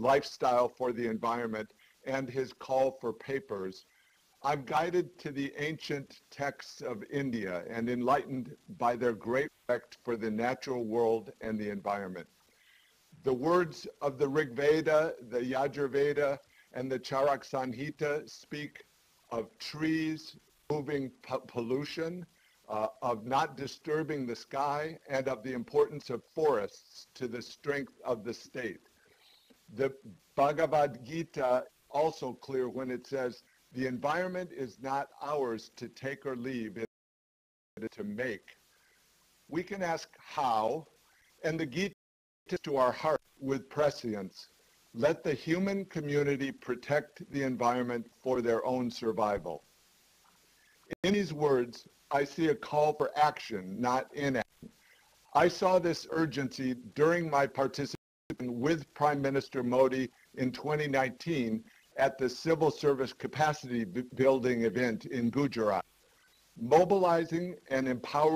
lifestyle for the environment and his call for papers, I'm guided to the ancient texts of India and enlightened by their great respect for the natural world and the environment. The words of the Rig Veda, the Yajurveda, and the Charak Samhita speak of trees moving pollution, uh, of not disturbing the sky, and of the importance of forests to the strength of the state. The Bhagavad Gita also clear when it says the environment is not ours to take or leave, to make. We can ask how, and the Gita to our heart with prescience. Let the human community protect the environment for their own survival. In these words, I see a call for action, not inaction. I saw this urgency during my participation with Prime Minister Modi in 2019 at the Civil Service Capacity Building event in Gujarat. Mobilizing and empowering